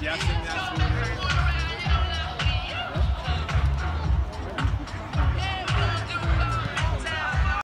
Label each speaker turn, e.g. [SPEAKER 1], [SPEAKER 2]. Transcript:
[SPEAKER 1] Yeah. that's.